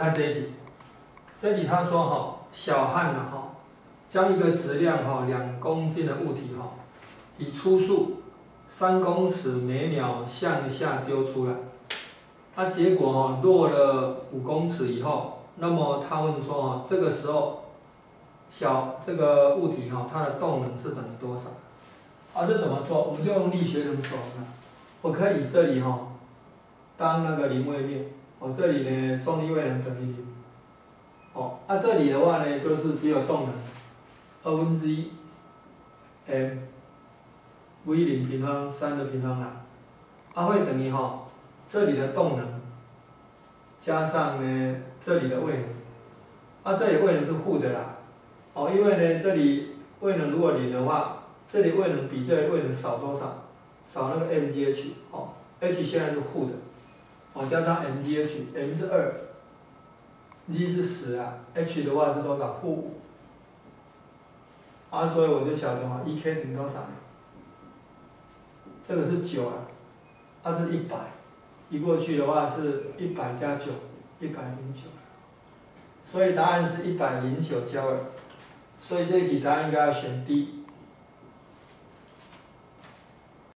看这一题，这里他说哈，小汉呐哈，将一个质量哈两公斤的物体哈，以初速三公尺每秒向下丢出来，啊结果哈落了五公尺以后，那么他问说哈，这个时候小这个物体哈它的动能是等于多少？啊这怎么做？我们就用力学能手呢，我可以这里哈当那个零位面。哦，这里呢，重力位能等于零。哦，那这里的话呢，就是只有动能二分之一 m v 零平方三的平方啦，它会等于哈，这里的动能加上呢这里的位能，啊这里位能是负的啦，哦，因为呢这里位能如果零的话，这里位能比这里位能少多少？少那个 mgh，哦，h 现在是负的。哦，加上 mgh，m 是二，g 是十啊，h 的话是多少？负五。啊，所以我就晓得嘛，E k 等于多少？这个是九啊，啊这一百，移过去的话是一百加九，一百零九。所以答案是一百零九焦耳，所以这一题答案应该要选 D。